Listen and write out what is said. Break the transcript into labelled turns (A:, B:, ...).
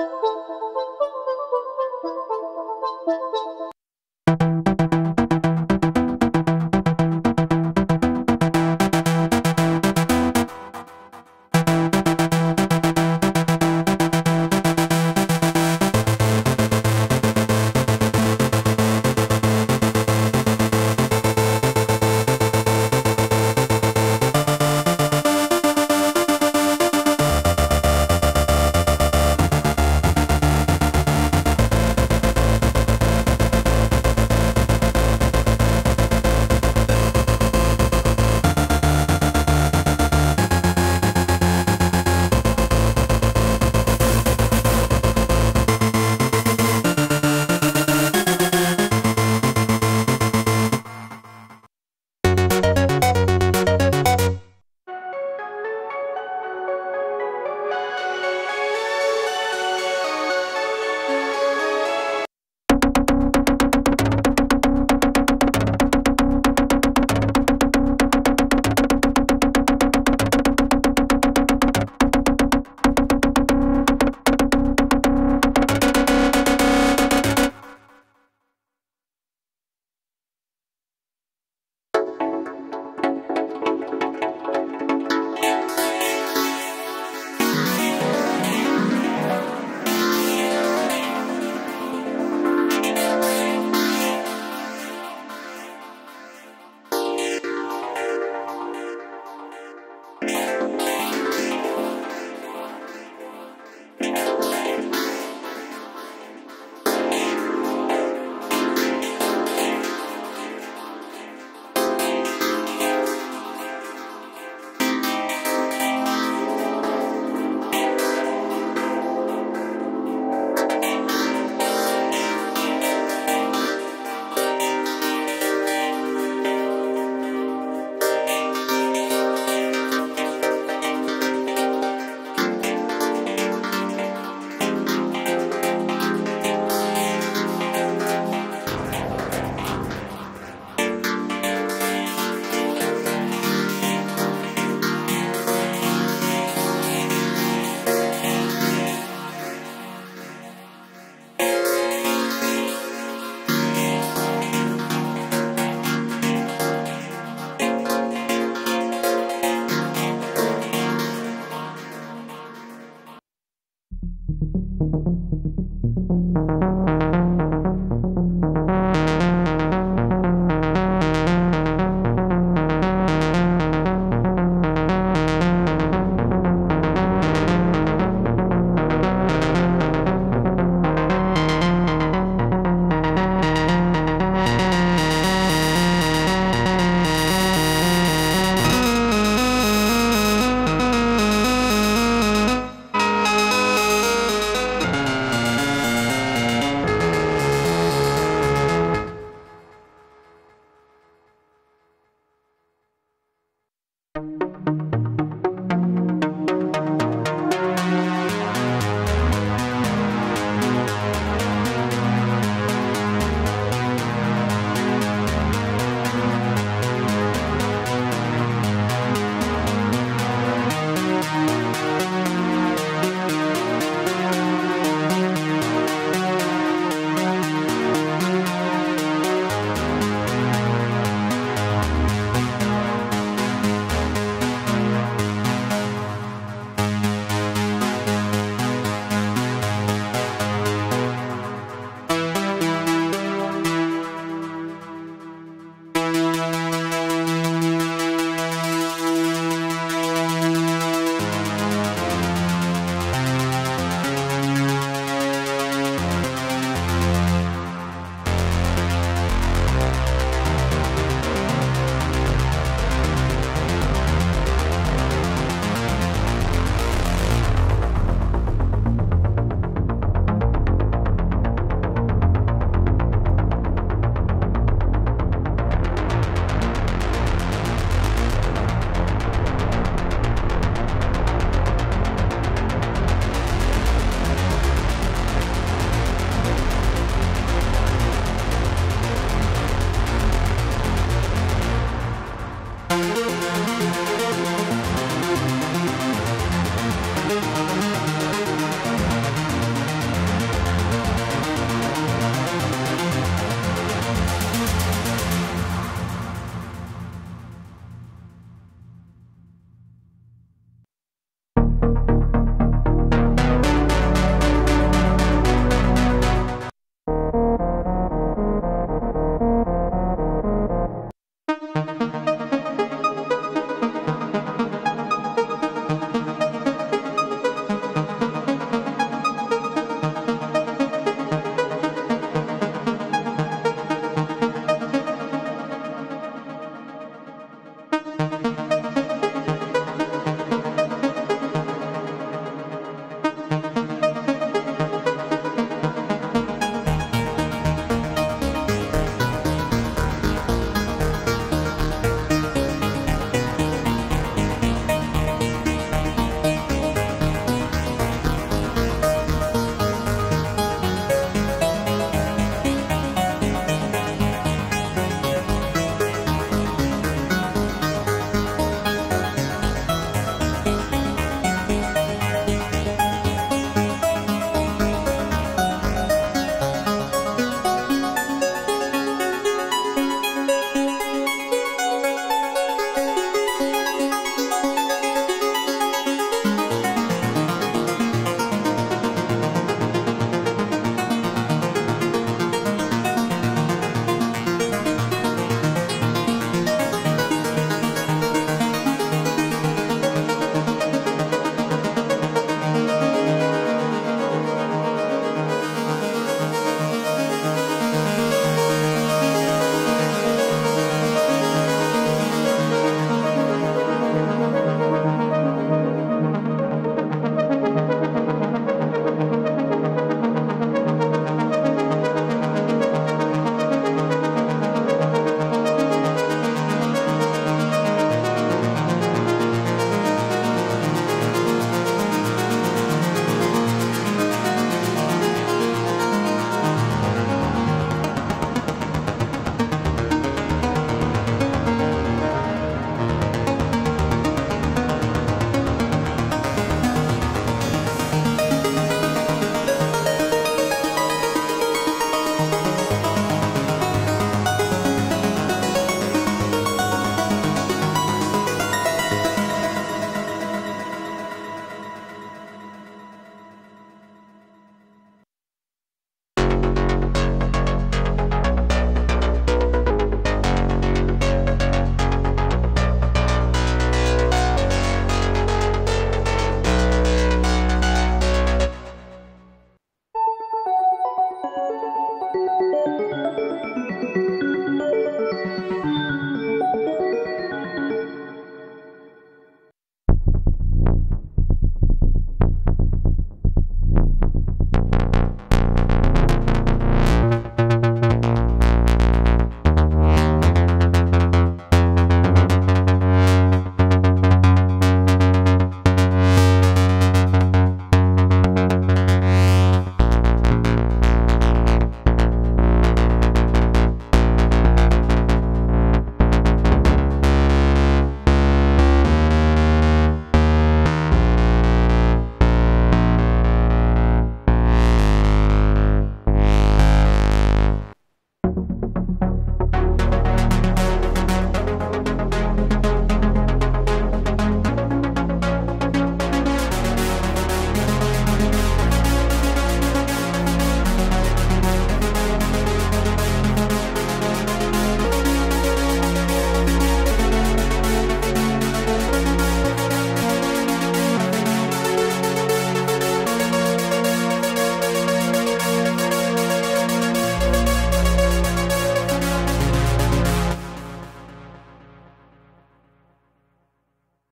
A: Oh.